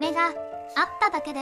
目が合っただけで。